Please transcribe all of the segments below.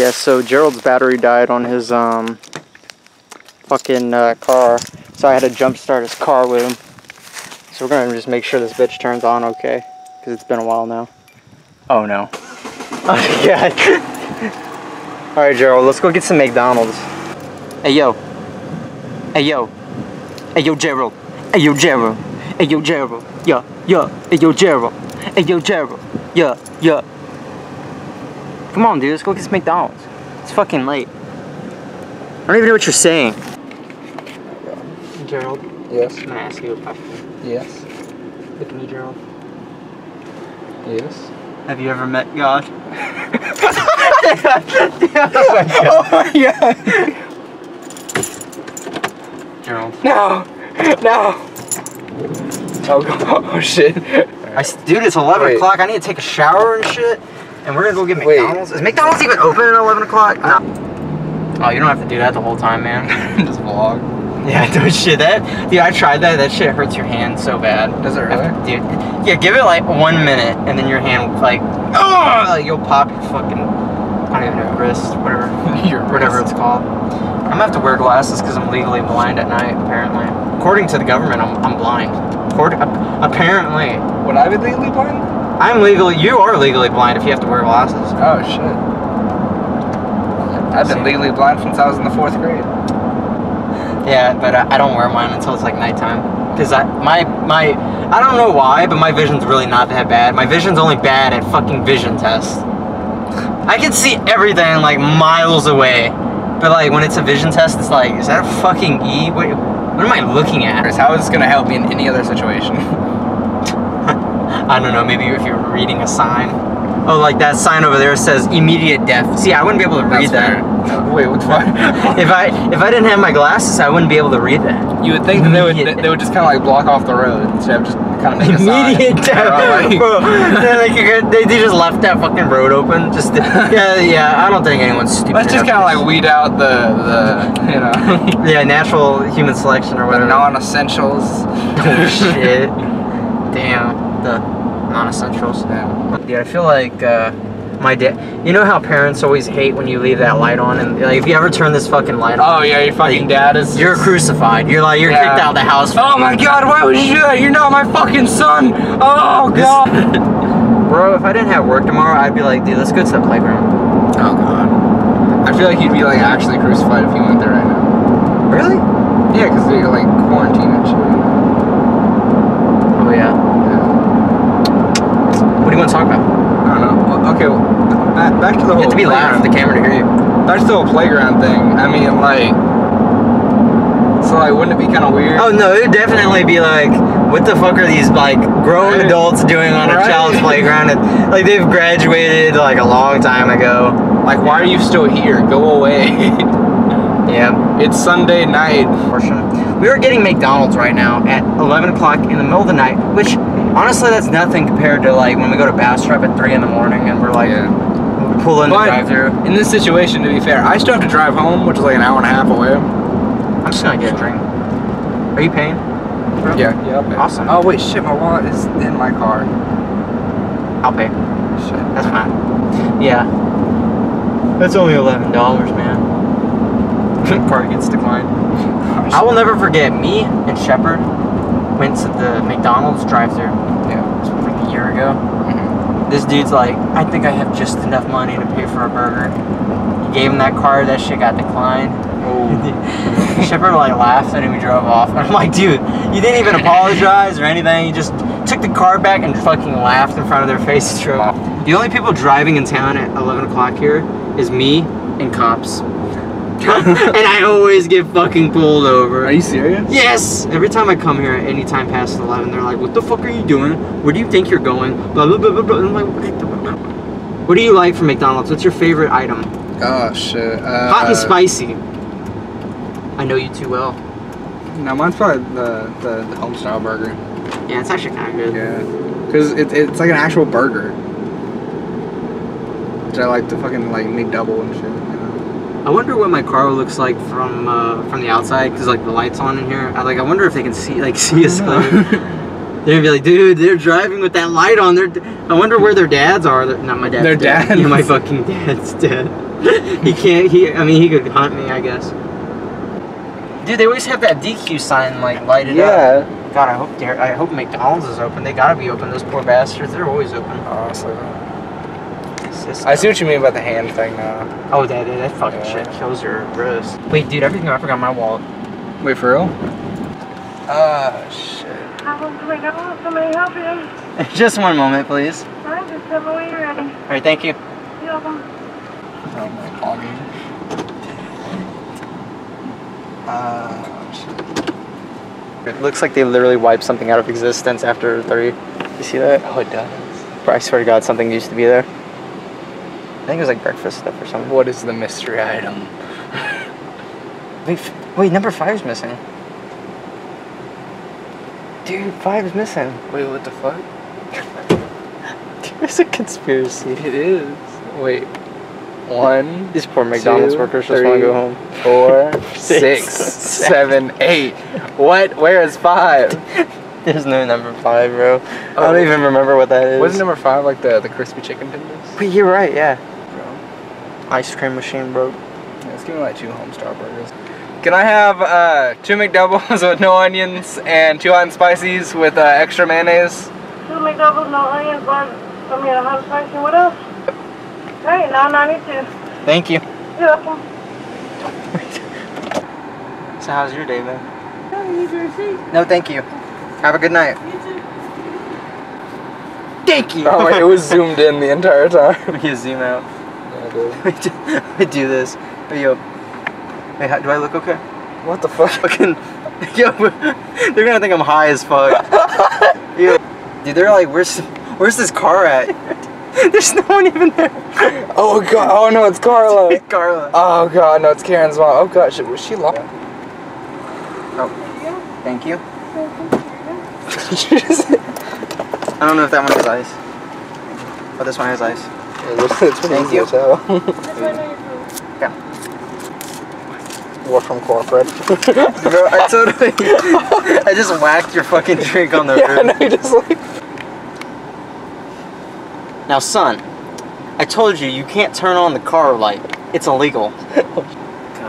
Yeah, so Gerald's battery died on his um fucking uh, car, so I had to jump start his car with him. So we're gonna just make sure this bitch turns on okay, because it's been a while now. Oh no. Oh god. All right, Gerald, let's go get some McDonald's. Hey yo. Hey yo. Hey yo, Gerald. Hey yo, Gerald. Hey yo, Gerald. Yeah, yeah. Hey yo, Gerald. Hey yo, Gerald. Yeah, yeah. Come on, dude. Let's go get some McDonald's. It's fucking late. I don't even know what you're saying. Gerald, Yes. can I ask you a question? Yes. Look at me, Gerald. Yes. Have you ever met God? Oh my god. Gerald. No. No. Oh god. Oh shit. I, s- dude, it's 11 o'clock. I need to take a shower and shit. And we're gonna go get Wait. McDonald's. Is McDonald's even open at 11 o'clock? No. Oh, you don't have to do that the whole time, man. Just vlog. yeah, don't shit. That, dude, I tried that. That shit hurts your hand so bad. Does it really? Dude, yeah, give it like one minute, and then your hand like, oh, like you'll pop your fucking, I don't even know, wrist, whatever, Your whatever wrist. it's called. I'm gonna have to wear glasses because I'm legally blind at night. Apparently, according to the government, I'm, I'm blind. Accord- ap- apparently, Would I be legally blind? I'm legally. You are legally blind if you have to wear glasses. Oh shit. I've been legally blind since I was in the fourth grade. Yeah, but I, I don't wear mine until it's like nighttime. Cause I my my I don't know why, but my vision's really not that bad. My vision's only bad at fucking vision tests. I can see everything like miles away, but like when it's a vision test, it's like, is that a fucking E? What, what am I looking at? Chris, how is this gonna help me in any other situation? I don't know. Maybe if you're reading a sign. Oh, like that sign over there says immediate death. See, I wouldn't be able to read that. Wait, what's what? if I if I didn't have my glasses, I wouldn't be able to read that. you would think that they would Immediate- they would just kind of like block off the road instead of just kind of make a. Immediate death, like- bro. Like, they, they just left that fucking road open. Just yeah, yeah. I don't think anyone's stupid. Let's just kind of like weed out the the you know yeah, natural human selection or the whatever. non-essentials. oh shit. Damn. The non-essentials. Yeah. Dude, I feel like uh, my dad. You know how parents always hate when you leave that light on, and like if you ever turn this fucking light on, Oh yeah, your fucking Like, dad is. you're crucified. You're like you're Yeah. kicked out of the house. Oh my god, why would you do that? You're not my fucking son! Oh god! Bro, if I didn't have work tomorrow, I'd be like, dude, let's go to the playground. Oh god. I feel like you'd be like actually crucified if you went there right now. Really? Yeah, because they're like quarantine and shit. Oh yeah. Yeah. What do you want to talk about? I don't know. Well, okay, well, back, back to the whole You have to be loud for the playground- camera to hear still Back to the whole playground thing. I mean, like. So, like, wouldn't it be kind of weird? Oh no, it'd definitely be like, what the fuck are these like grown Right. adults doing on a child's playground? And, like they've graduated like a long time ago. Like, why are you still here? Go away. Yeah. it's Sunday night. We are getting McDonald's right now at 11 o'clock in the middle of the night, which honestly that's nothing compared to like when we go to Bastrop at 3 in the morning and we're like Yeah. Pull in the drive-through. In this situation, to be fair, I still have to drive home, which is like an hour and a half away. I'm just gonna get a drink. Are you paying? bro? Yeah. Yeah. Awesome. Oh wait, shit! My wallet is in my car. I'll pay. Shit. That's fine. Yeah. That's only eleven dollars, man. Card gets declined. I will never forget. Me and Shepard went to the McDonald's drive-through. Yeah. Was like a year ago. This dude's like, I think I have just enough money to pay for a burger. He gave him that card. That shit got declined. Oh. Shepard like laughed and we drove off. And I'm like, dude, you didn't even apologize or anything. You just took the card back and fucking laughed in front of their faces. Drove off. The only people driving in town at 11 o'clock here is me and cops. and I always get fucking pulled over. Are you serious? Yes! Every time I come here at any time past 11, they're like, what the fuck are you doing? Where do you think you're going? Blah, blah, blah, blah, blah. I'm like, what the- what do you like from McDonald's? What's your favorite item? Oh shit. Uh, Hot and spicy. I know you too well. No, mine's probably the the, the home style burger. Yeah, it's actually kind of good. Yeah. Because it, it's like an actual burger. Which I like to fucking like make double and shit. I wonder what my car looks like from uh, from the outside because like the lights on in here. I like I wonder if they can see like see us. clear. They're gonna be like, dude, they're driving with that light on. They're. I wonder where their dads are. They're, not my dad's Their dead. dads? Yeah, my fucking dad's dead. he can't. He. I mean, he could hunt me, I guess. Dude, they always have that DQ sign like lighted up. Yeah. God, I hope I hope McDonald's is open. They gotta be open. Those poor bastards. They're always open. Honestly. It's I see what you mean about the hand thing now. Oh, that that fucking Yeah. shit kills your wrist. Wait, dude, everything I forgot my wallet. Wait, for real? Ah, shit. Somebody help you? Just one moment, please. I just tell me when you're ready. All right, thank you. You're welcome. Oh, my pogging. Ah, shit. It looks like they literally wiped something out of existence after three. You see that? Oh, it does. I swear to God, something used to be there. I think it was like breakfast stuff or something. What is the mystery item? Wait, f- wait, number five's missing. Dude, five is missing. Wait, what the fuck? It's a conspiracy. It is. Wait. One, These poor McDonald's Two, workers just want to go home. four, Six, six, seven, eight. What? Where is five? There's no number five, bro. I Oh. don't even remember what that is. Wasn't number five like the the crispy chicken tenders? Wait, you're right, yeah. Bro. Ice cream machine broke. Yeah, let's give me like two Homestar burgers. Can I have uh, two McDoubles with no onions and two hot and spices with uh, extra mayonnaise? Two McDoubles, no onions, one, I mean, a hot spicy, what else? Hey, now 92. Thank you. You're welcome. So how's your day, man? You need your receipt. No, thank you. Have a good night. You too. Thank you. Oh, wait, it was zoomed in the entire time. you zoom out. Yeah, it is. We do- this. Hey, yo. Hey, do I look okay? What the fuck? Fucking. Yo, they're gonna think I'm high as fuck. yo. Dude, they're like, where's where's this car at? There's no one even there. Oh god! Oh no, it's Carla. Carla. Oh god, no, it's Karen's mom. Oh god, shit, was she lost? Oh. Thank you. I don't know if that one has ice. But this one has ice. Yeah, it's- it's pretty Thank easy you. to tell. That's right now your food. We're from corporate. Bro, I totally. I just whacked your fucking drink on the yeah, roof. you just like. Now, son, I told you you can't turn on the car light. It's illegal.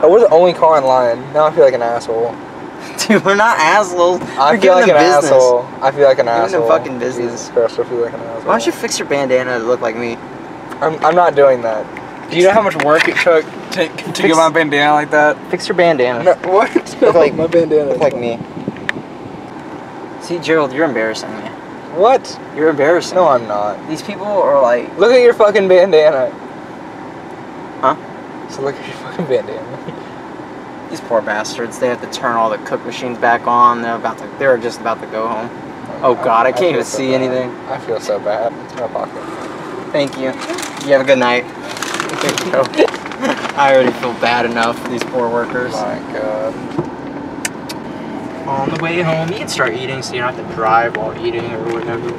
Oh, we're the only car in line. Now I feel like an asshole. Dude, we're not assholes. I We're feel like an business. asshole. I feel like an Giving them asshole. fucking business. Jesus Christ, I feel like an asshole. Why don't you fix your bandana to look like me? I'm, I'm not doing that. Do you know how much work it took to, to Fix- get my bandana like that? Fix your bandana. No, what? Look like- my bandana. Look like me. See, Gerald, you're embarrassing me. What? You're embarrassing. No, I'm not. These people are like, Look at your fucking bandana. Huh? So look at your fucking bandana. these poor bastards. They have to turn all the cook machines back on. They're about to. They're just about to go home. Oh, God, I can't feel even so see bad. anything. I feel so bad. It's my pocket. Thank you. You have a good night. There you go. I already feel bad enough for these poor workers. My God. On the way home, you can start eating so you don't have to drive while eating or whatever.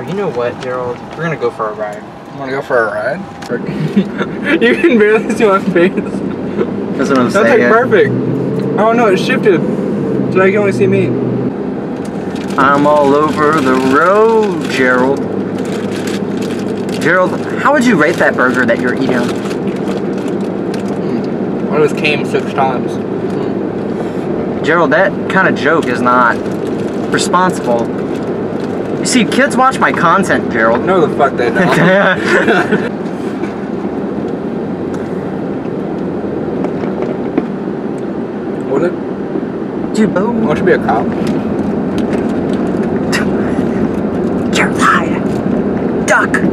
Or you know what, Gerald? We're gonna go for a ride. You wanna go for a ride? you can barely see my face. That's what I'm That's like perfect. Oh no, it shifted. So you can only see me. I'm all over the road, Gerald. Gerald, how would you rate that burger that you're eating? I just came six times. Gerald, that kind of joke is not responsible. You see, kids watch my content, Gerald. No, the fuck they don't. Would it? Dude, you be a cop? Duck.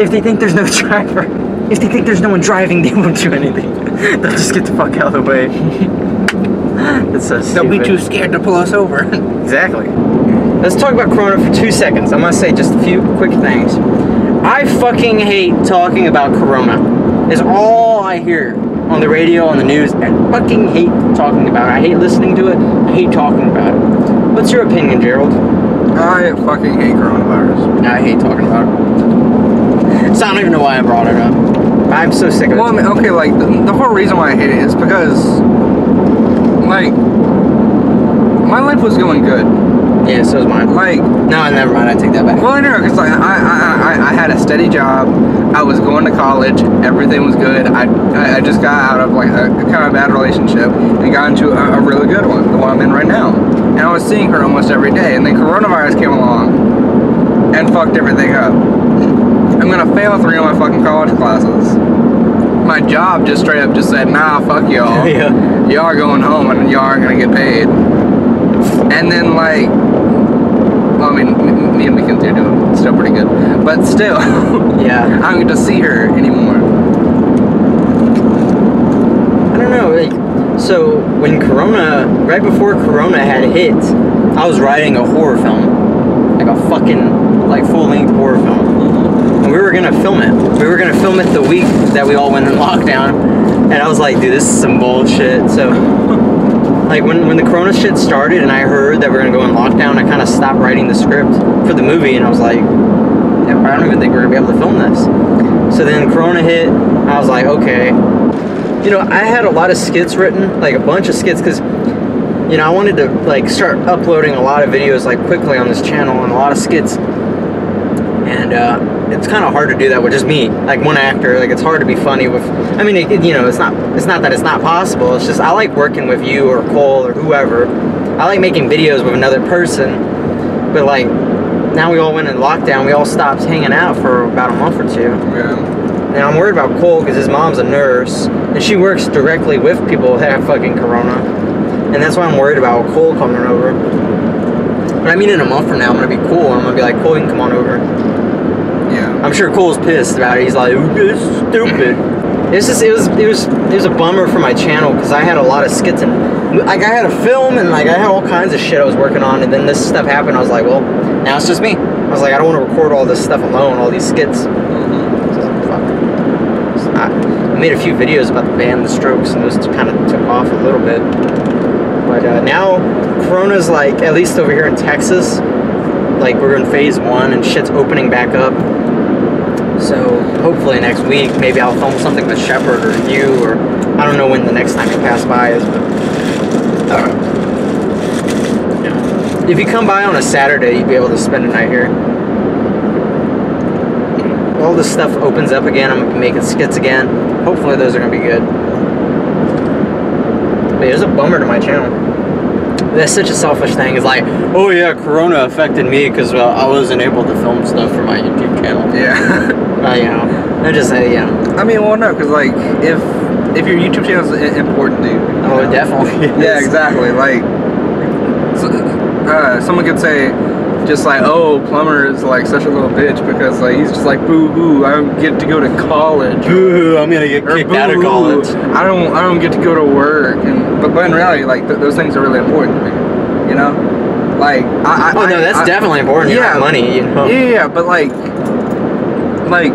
If they think there's no driver, if they think there's no one driving, they won't do anything. They'll just get the fuck out of the way. That's so stupid. They'll be too scared to pull us over. Exactly. Let's talk about Corona for two seconds. I'm gonna say just a few quick things. I fucking hate talking about Corona. Is all I hear on the radio, on the news. I fucking hate talking about it. I hate listening to it. I hate talking about it. What's your opinion, Gerald? I fucking hate coronavirus. I hate talking about it. So I don't even know why I brought it up. I'm so sick of it. Well, I mean, okay, like the, the whole reason why I hate it is because, like, my life was going good. Yeah, so is mine. Like, No, never mind. I take that back. well, I know, because like, I, I, I, I had a steady job. I was going to college. Everything was good. I, I, I just got out of like a, a kind of bad relationship and got into a, a really good one, the one I'm in right now. And I was seeing her almost every day. And then coronavirus came along and fucked everything up. I'm gonna fail three of my fucking college classes. My job just straight up just said, nah, fuck y'all. Yeah. Y'all are going home and y'all aren't gonna get paid. And then like, well, I mean, me and Mackenzie are doing still pretty good, but still, Yeah. I don't get to see her anymore. I don't know. Like, so when Corona, right before Corona had hit, I was writing a horror film, like a fucking like full length horror film, were gonna film it. We were gonna film it the week that we all went in lockdown, and I was like, dude, this is some bullshit. So. Like when, when the Corona shit started and I heard that we are gonna go in lockdown, I kind of stopped writing the script for the movie and I was like, I don't even think we're gonna be able to film this. So then Corona hit, I was like, okay, you know, I had a lot of skits written, like a bunch of skits, because you know I wanted to like start uploading a lot of videos like quickly on this channel and a lot of skits, and uh, it's kind of hard to do that with just me, like one actor. Like it's hard to be funny with. I mean, it, you know, it's not it's not that it's not possible. It's just I like working with you or Cole or whoever. I like making videos with another person, but like now we all went in lockdown. We all stopped hanging out for about a month or two. Yeah. Now I'm worried about Cole because his mom's a nurse and she works directly with people that have fucking corona, and that's why I'm worried about Cole coming over. But I mean, in a month from now, I'm gonna be cool. I'm gonna be like, Cole, you can come on over. I'm sure Cole's pissed about it. He's like, "Ooh, this is stupid. It's just it was it was it was a bummer for my channel because I had a lot of skits and like I had a film and like I had all kinds of shit I was working on and then this stuff happened. I was like, well, now it's just me. I was like, I don't want to record all this stuff alone, all these skits. I was like, fuck. So I, I made a few videos about the band, The Strokes, and those kind of took off a little bit. But uh, now Corona's like at least over here in Texas, like we're in phase one and shit's opening back up. So hopefully next week, maybe I'll film something with Shepard or you, or I don't know when the next time you pass by is, but uh, if you come by on a Saturday, you'd be able to spend a night here. All this stuff opens up again. I'm making skits again. Hopefully those are gonna be good. But it's a bummer to my channel. That's such a selfish thing. It's like, oh yeah, Corona affected me because uh, I wasn't able to film stuff for my YouTube channel. Yeah. Uh, you know, I just say, know, I mean, well, no, because like if if your YouTube channel is important to you. you oh, know? it definitely. Yeah, is. exactly. Like, so, uh, someone could say, just like, oh, Plummer is like such a little bitch because like he's just like, boo hoo, I don't get to go to college. Boo, hoo, I'm gonna get kicked out of college. I don't, I don't get to go to work, and but, but in reality, like th- those things are really important to me. You know, like I. I Oh no, that's I- definitely important. Yeah. money, you know. Yeah, yeah, but like, like,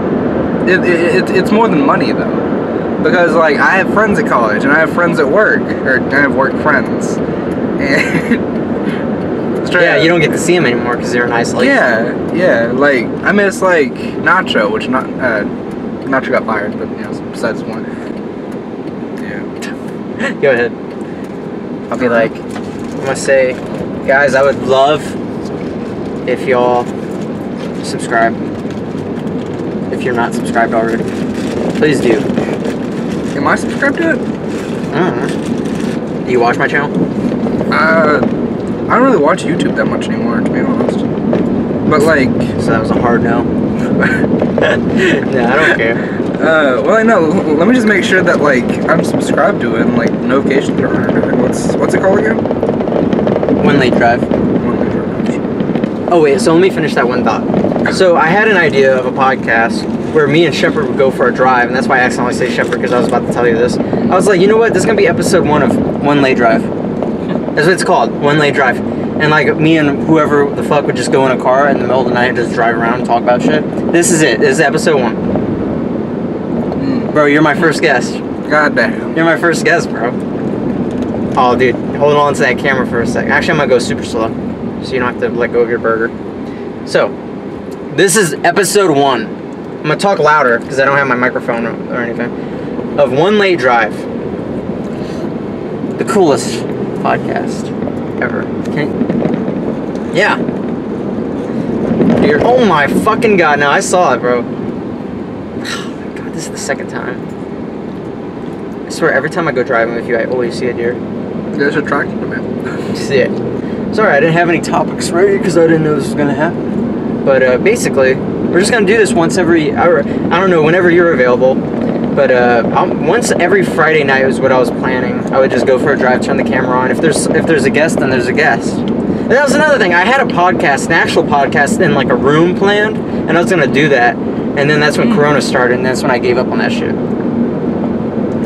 it, it, it, it's more than money though, because like I have friends at college and I have friends at work, or I have work friends, and Yeah, you don't get to see them anymore because they're in isolation. Yeah, yeah, like I miss like Nacho, which not uh, Nacho got fired, but you know, besides one. Yeah. Go ahead. I'll be like, I'm gonna say, guys, I would love if y'all subscribe. If you're not subscribed already, please do. Am I subscribed to it? I don't know. Do you watch my channel? Uh, I don't really watch YouTube that much anymore, to be honest. But like, So that was a hard no. yeah, I don't care. uh, well, I know. Let me just make sure that like I'm subscribed to it and like notifications are on everything. What's what's it called again? One late drive. Oh wait, so let me finish that one thought. So I had an idea of a podcast where me and Shepard would go for a drive, and that's why I accidentally say Shepard because I was about to tell you this. I was like, you know what? This is gonna be episode one of One Late Drive. That's what it's called, One Late Drive. And like me and whoever the fuck would just go in a car in the middle of the night and just drive around and talk about shit. This is it. This is episode one. Mm, Bro, you're my first guest. God damn. You're my first guest, bro. Oh, dude, hold on to that camera for a sec. Actually, I'm gonna go super slow, so you don't have to let go of your burger. So, this is episode one. I'm gonna talk louder because I don't have my microphone or, anything. Of One Late Drive, the coolest podcast ever. Can Yeah. Deer. Oh my fucking god! now I saw it, bro. Oh my god, this is the second time. I swear, every time I go driving with you, I always see a deer. There's attracted to me. See it. Sorry, I didn't have any topics ready because I didn't know this was gonna happen. But uh, basically, we're just gonna do this once every hour. I don't know, whenever you're available. But uh, once every Friday night was what I was planning. I would just go for a drive, turn the camera on. If there's if there's a guest, then there's a guest. And that was another thing. I had a podcast, an actual podcast, in like a room planned, and I was gonna do that. And then that's when Corona started, and that's when I gave up on that shit.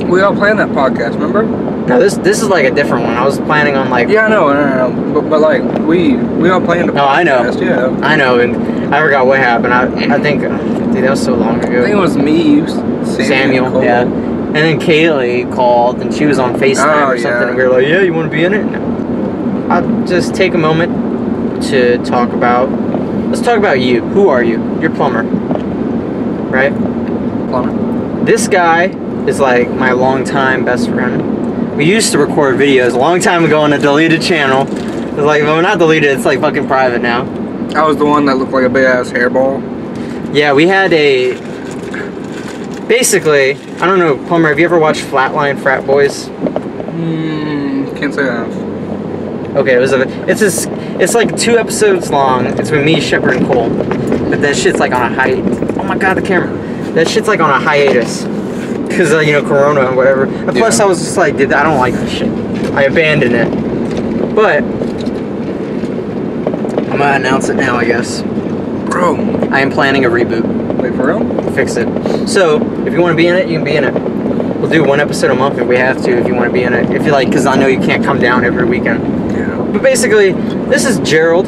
We all planned that podcast, remember? No, this this is like a different one. I was planning on like Yeah, I know, no, no, no. But, but like, we we all planned a podcast. Oh, I know. Yeah. I know, and I forgot what happened. I I think dude, that was so long ago. I think it was me, you, Samuel, yeah. And then Kaylee called, and she was on oh, FaceTime Oh, or something, yeah. and we were like, "Yeah, you want to be in it?" No. I'll just take a moment to talk about. Let's talk about you. Who are you? You're Plummer, right? Plummer. This guy is like my longtime best friend. We used to record videos a long time ago on a deleted channel. It's like, well, not deleted. It's like fucking private now. I was the one that looked like a big ass hairball. Yeah, we had a. Basically, I don't know, Plummer. Have you ever watched Flatline Frat Boys? Hmm, can't say I have. Okay, it was a. It's this. It's like two episodes long. It's with me, Shepard, and Cole. But that shit's like on a hi. Oh my god, the camera. That shit's like on a hiatus. Cause uh, you know Corona and whatever. And plus, I was just like, dude, I don't like this shit. I abandoned it. But I'm gonna announce it now. I guess Bro, I am planning a reboot. wait for real? fix it. So, if you want to be in it, you can be in it. We'll do one episode a month if we have to, if you want to be in it. If you like, because I know you can't come down every weekend. Yeah. But basically, this is Gerald.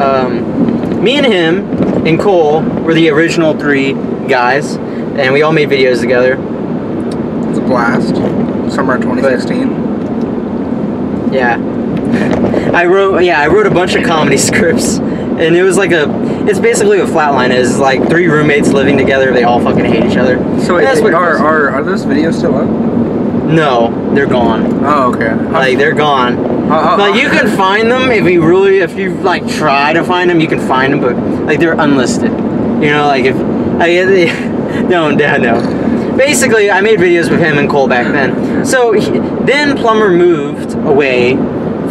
Um, me and him and Cole were the original three guys, and we all made videos together. It's a blast. Summer of 2016. Yeah. I wrote, yeah, I wrote a bunch of comedy scripts, and it was like a, it's basically what Flatline is, like three roommates living together, they all fucking hate each other. So wait, what are, are, are those videos still up? No, they're gone. Oh, okay. Like, they're gone. Uh, uh, Like you can find them if you really, if you like try to find them, you can find them, but like they're unlisted. You know, like if I no, no, no. Basically, I made videos with him and Cole back then. So he, then Plummer moved away,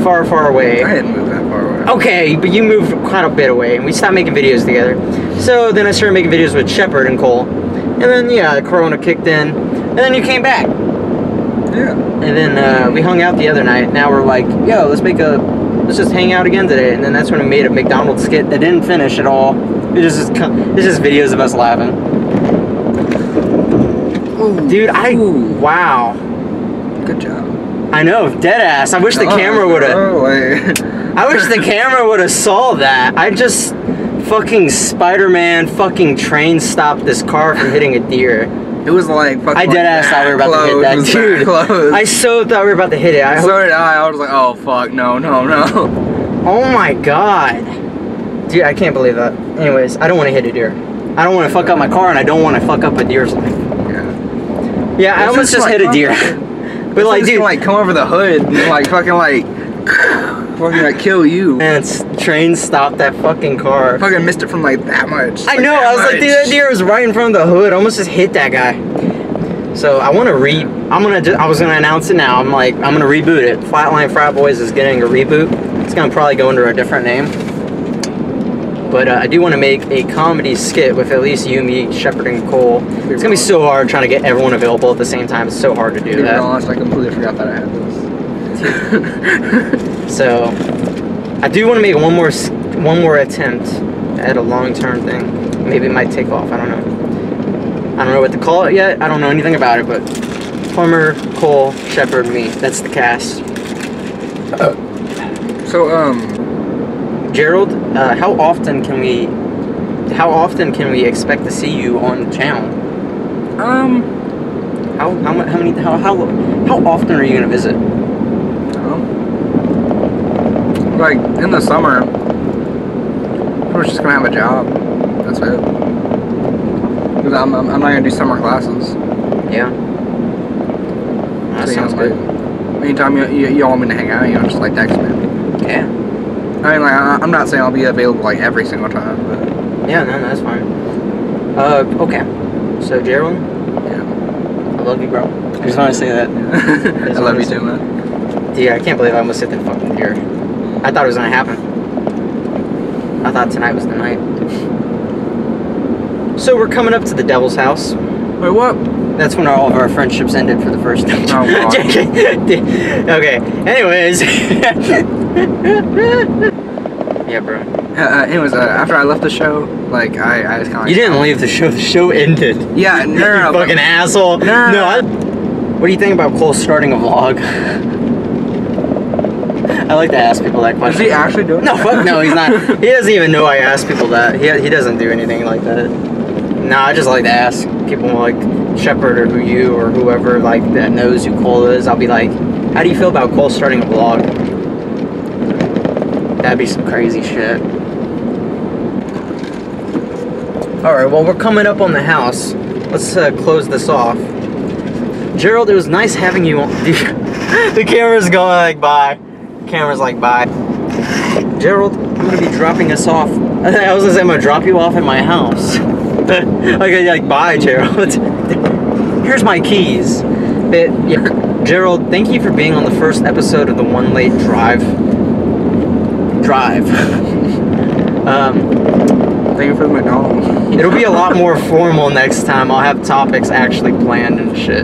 far, far away. I didn't move that far away. Okay, but you moved quite a bit away, and we stopped making videos together. So then I started making videos with Shepard and Cole, and then yeah, the Corona kicked in, and then you came back. Yeah. And then uh, we hung out the other night. Now we're like, yo, let's make a, let's just hang out again today. And then that's when we made a McDonald's skit that didn't finish at all. It just is, it's just videos of us laughing. Dude, I, Ooh. wow. Good job. I know, dead ass. I wish the Oh, camera would have, like- I wish the camera would have saw that. I just fucking Spider-Man fucking train stopped this car from hitting a deer. It was like fucking I dead like ass thought we were about to hit that dude. close. I so thought we were about to hit it. I so did I. I was like, oh fuck, no, no, no. Oh my god. Dude, I can't believe that. Anyways, I don't want to hit a deer. I don't want to fuck up my car and I don't want to fuck up a deer's life. Yeah. Yeah, I almost just like hit a deer. but like, dude, can, like come over the hood and like fucking like fucking like kill you. man, train stopped that fucking car. Fucking missed it from like that much. I know, I was like, much. dude, that deer was right in front of the hood. I almost just hit that guy. So I want to re. I'm gonna. I was gonna announce it now. I'm like, I'm gonna reboot it. Flatline Frat Boys is getting a reboot. It's gonna probably go under a different name. But uh, I do want to make a comedy skit with at least you, me, Shepard, and Cole. It's gonna be so hard trying to get everyone available at the same time. It's so hard to To do be that. honest, I completely forgot that I had this. So I do want to make one more one more attempt at a long term thing. Maybe it might take off. I don't know. I don't know what to call it yet. I don't know anything about it, but Plummer, Cole, Shepard, me. That's the cast. So um, Gerald, uh, how often can we? How often can we expect to see you on the channel? um, How how how many how how how often are you gonna visit? um, like in the summer, was just gonna have a job. That's it. Because I'm, I'm I'm not gonna do summer classes. Yeah. That So, you sounds know, good. like, anytime you, you you all want me to hang out, you know, just like text me. Yeah. I mean, like, I'm not saying I'll be available like every single time, but Yeah, no, no, that's fine. Uh, okay. So, Gerald, yeah. I love you, bro. I just want to say that. I love you too, man. Yeah, I can't believe I almost hit the fucking deer. I thought it was gonna happen. I thought tonight was the night. So we're coming up to the devil's house. Wait, what? That's when all of our friendships ended for the first time. Oh, God. okay. Anyways. yeah, bro. Uh, uh, anyways, uh, after I left the show, like I, I was kind of. You didn't leave the show. The show ended. Yeah, no, no, no, but- fucking asshole. No, no, no. I, what do you think about Cole starting a vlog? I like to ask people that question. Is he actually doing? No, fuck no, he's not. He doesn't even know I ask people that. He, he doesn't do anything like that. No, I just like to ask people like Shepard or who you or whoever like that knows who Cole is. I'll be like, how do you feel about Cole starting a vlog? That'd be some crazy shit. All right, well we're coming up on the house. Let's uh, close this off. Gerald, it was nice having you on. the camera's going like bye. Camera's like bye. Gerald, I'm gonna be dropping us off. I was gonna say I'm gonna drop you off at my house. like, like bye, Gerald. Here's my keys. But, yeah, Gerald, thank you for being on the first episode of the One Late Drive. Drive. um, Thank you for the McDonald's. it'll be a lot more formal next time. I'll have topics actually planned and shit.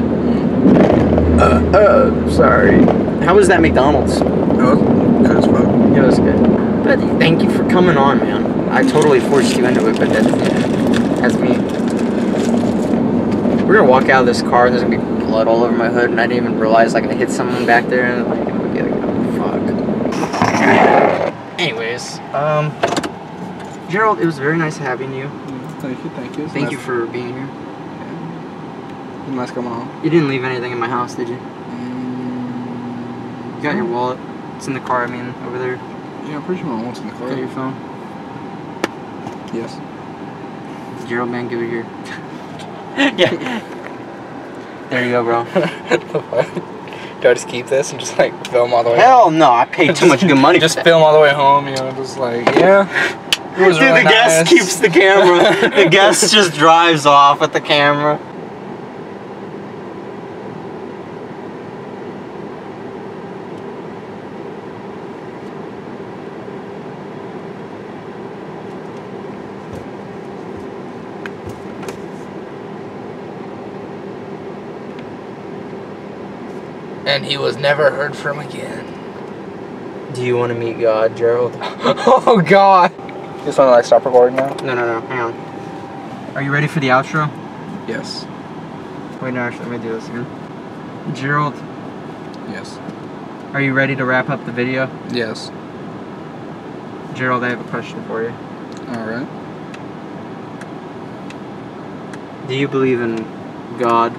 Uh, uh, sorry. How was that McDonald's? Was good as fuck. It was good. But thank you for coming on, man. I totally forced you into it, but that, that's me. We're gonna walk out of this car and there's gonna be blood all over my hood, and I didn't even realize like I hit someone back there, and like I'm gonna be like, oh fuck. Anyways, um, Gerald, it was very nice having you. Thank you, thank you. Thank you for being here. Nice coming home. You didn't leave anything in my house, did you? You got your wallet. It's in the car. I mean, over there. Yeah, I'm pretty sure my one's in the car. got your phone. Yes. Gerald, man, give it here. yeah. There you go, bro. Do I just keep this and just like film all the way? Hell no, I paid too much good money. Just film all the way home, you know, just like yeah. It was Dude, really the guest keeps the camera. the guest just drives off with the camera. And he was never heard from again. Do you want to meet God, Gerald? oh God. You just want to like stop recording now? No, no, no. Hang on. Are you ready for the outro? Yes. Wait, no, actually, let me do this again. Gerald, Yes. are you ready to wrap up the video? Yes. Gerald, I have a question for you. All right. Do you believe in God?